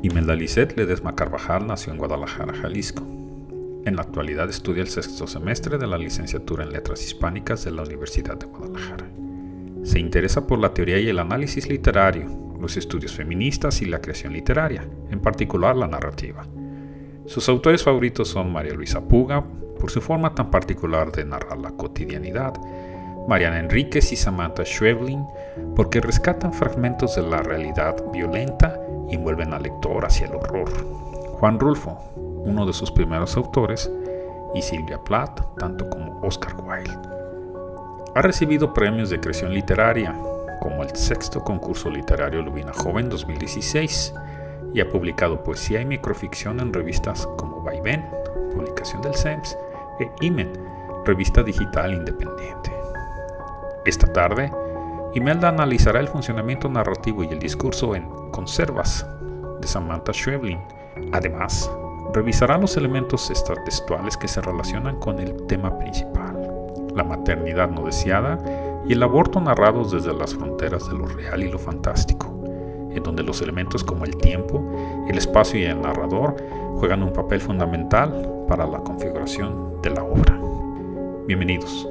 Imelda Lisset Ledesma Carvajal nació en Guadalajara, Jalisco. En la actualidad estudia el sexto semestre de la licenciatura en Letras Hispánicas de la Universidad de Guadalajara. Se interesa por la teoría y el análisis literario, los estudios feministas y la creación literaria, en particular la narrativa. Sus autores favoritos son María Luisa Puga, por su forma tan particular de narrar la cotidianidad, Mariana Enríquez y Samantha Schweblin, porque rescatan fragmentos de la realidad violenta y vuelven al lector hacia el horror. Juan Rulfo, uno de sus primeros autores, y Silvia Plath, tanto como Oscar Wilde. Ha recibido premios de creación literaria, como el sexto concurso literario Lubina Joven 2016, y ha publicado poesía y microficción en revistas como Vaivén, publicación del SEMS, e Imen, revista digital independiente. Esta tarde, Imelda analizará el funcionamiento narrativo y el discurso en Conservas de Samantha Schweblin. Además, revisará los elementos extratextuales que se relacionan con el tema principal, la maternidad no deseada y el aborto narrados desde las fronteras de lo real y lo fantástico, en donde los elementos como el tiempo, el espacio y el narrador juegan un papel fundamental para la configuración de la obra. Bienvenidos.